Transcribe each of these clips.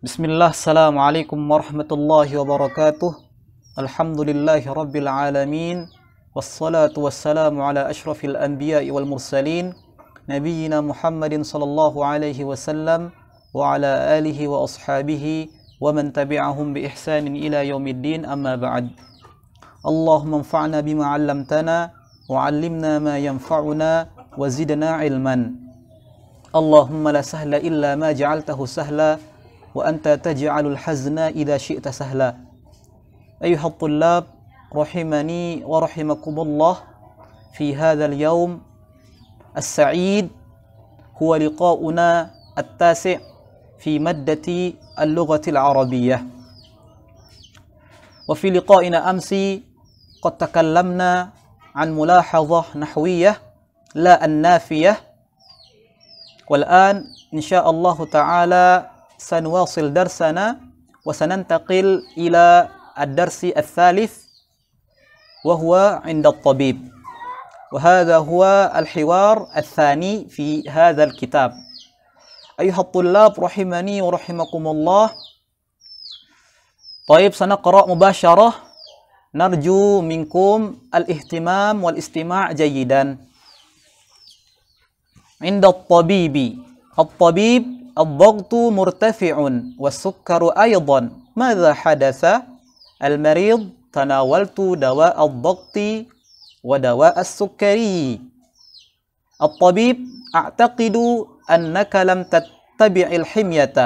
بسم الله السلام عليكم ورحمة الله وبركاته الحمد لله رب العالمين والصلاة والسلام على أشرف الأنبياء والمرسلين نبينا محمد صلى الله عليه وسلم وعلى آله وأصحابه ومن تبعهم بإحسان إلى يوم الدين أما بعد اللهم انفعنا بما علمتنا وعلمنا ما ينفعنا وزدنا علما. اللهم لا سهل إلا ما جعلته سهلا وأنت تجعل الحزن إذا شئت سهلا. أيها الطلاب رحمني ورحمكم الله في هذا اليوم السعيد. هو لقاؤنا التاسع في مادة اللغة العربية. وفي لقائنا أمس قد تكلمنا عن ملاحظة نحوية لا النافية. والآن إن شاء الله تعالى سنواصل درسنا وسننتقل إلى الدرس الثالث وهو عند الطبيب. وهذا هو الحوار الثاني في هذا الكتاب. أيها الطلاب رحمني ورحمكم الله. طيب سنقرأ مباشرة. نرجو منكم الاهتمام والاستماع جيدا. عند الطبيب. الطبيب الضغط مرتفع والسكر أيضا. ماذا حدث؟ المريض تناولت دواء الضغط ودواء السكري. الطبيب أعتقد أنك لم تتبع الحمية.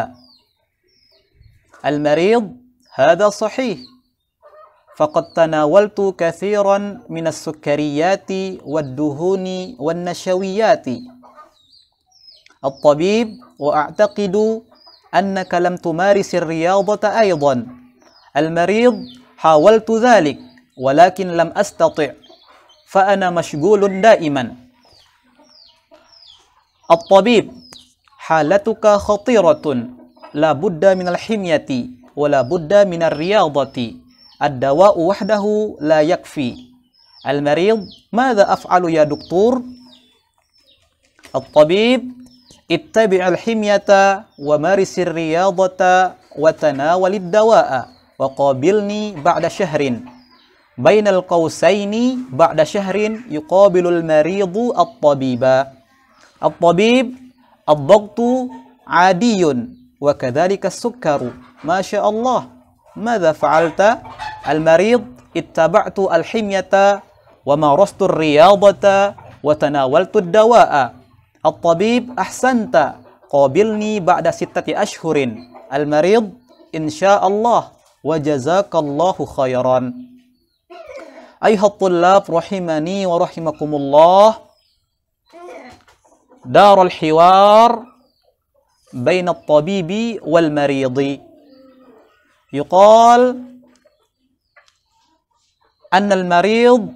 المريض هذا صحيح. فقد تناولت كثيرا من السكريات والدهون والنشويات. الطبيب وأعتقد أنك لم تمارس الرياضة أيضا. المريض حاولت ذلك ولكن لم أستطع فأنا مشغول دائما. الطبيب حالتك خطيرة لا بد من الحمية ولا بد من الرياضة. الدواء وحده لا يكفي. المريض ماذا أفعل يا دكتور؟ الطبيب اتبع الحمية ومارس الرياضة وتناول الدواء وقابلني بعد شهر. بين القوسين بعد شهر يقابل المريض الطبيب. الطبيب الضغط عادي وكذلك السكر. ما شاء الله. ماذا فعلت؟ المريض اتبعت الحمية ومارست الرياضة وتناولت الدواء. الطبيب أحسنت قابلني بعد ستة أشهر المريض إن شاء الله وجزاك الله خيرا. أيها الطلاب رحمني ورحمكم الله. دار الحوار بين الطبيب والمريض. يقال أن المريض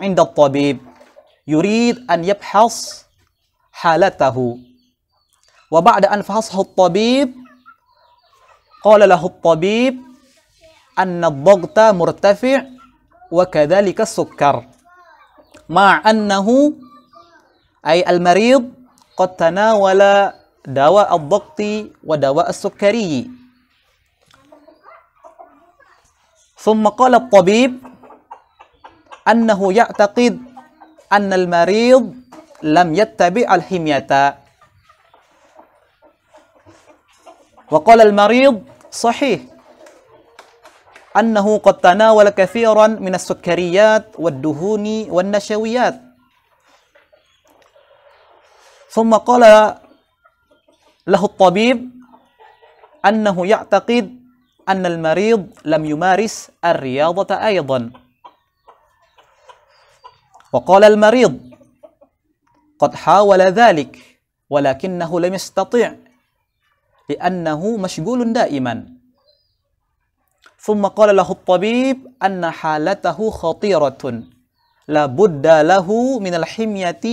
عند الطبيب يريد أن يبحث حالته. وبعد أن فحصه الطبيب قال له الطبيب أن الضغط مرتفع وكذلك السكر مع أنه أي المريض قد تناول دواء الضغط ودواء السكري. ثم قال الطبيب أنه يعتقد أن المريض لم يتبع الحمية. وقال المريض صحيح أنه قد تناول كثيرا من السكريات والدهون والنشويات. ثم قال له الطبيب أنه يعتقد أن المريض لم يمارس الرياضة أيضا. وقال المريض قد حاول ذلك ولكنه لم يستطع لأنه مشغول دائما. ثم قال له الطبيب أن حالته خطيرة لا بد له من الحمية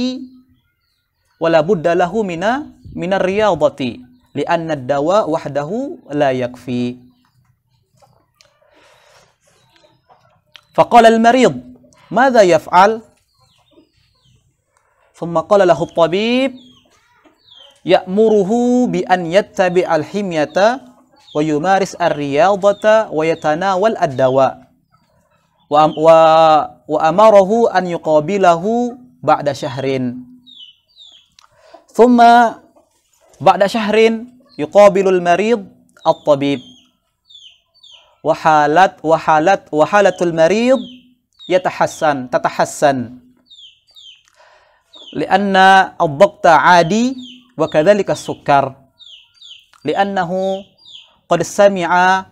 ولا بد له من من الرياضة لأن الدواء وحده لا يكفي. فقال المريض ماذا يفعل؟ ثم قال له الطبيب يأمره بأن يتبع الحمية ويمارس الرياضة ويتناول الدواء. وأمره أن يقابله بعد شهر ثم بعد شهر يقابل المريض الطبيب. وحالة وحالة وحالة المريض يتحسن تتحسن. لأن الضغط عادي وكذلك السكر. لأنه قد سمع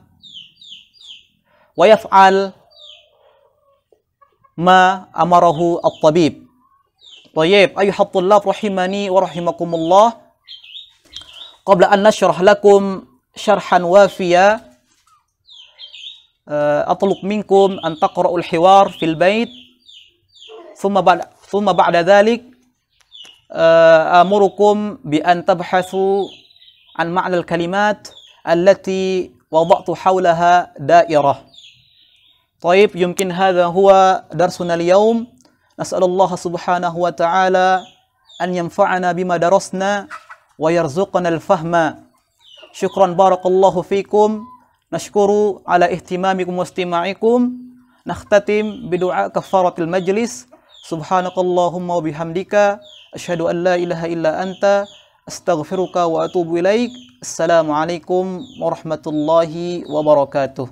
ويفعل ما أمره الطبيب. طيب أيها الطلاب رحمني ورحمكم الله. قبل أن نشرح لكم شرحا وافيا أطلب منكم أن تقرأوا الحوار في البيت ثم بعد ثم بعد ذلك آمركم بأن تبحثوا عن معنى الكلمات التي وضعت حولها دائرة. طيب يمكن هذا هو درسنا اليوم. نسأل الله سبحانه وتعالى أن ينفعنا بما درسنا ويرزقنا الفهم. شكرا بارك الله فيكم. نشكر على اهتمامكم واستماعكم. نختتم بدعاء كفارة المجلس. سبحانك اللهم وبحمدك. أشهد أن لا إله إلا أنت أستغفرك وأتوب إليك السلام عليكم ورحمة الله وبركاته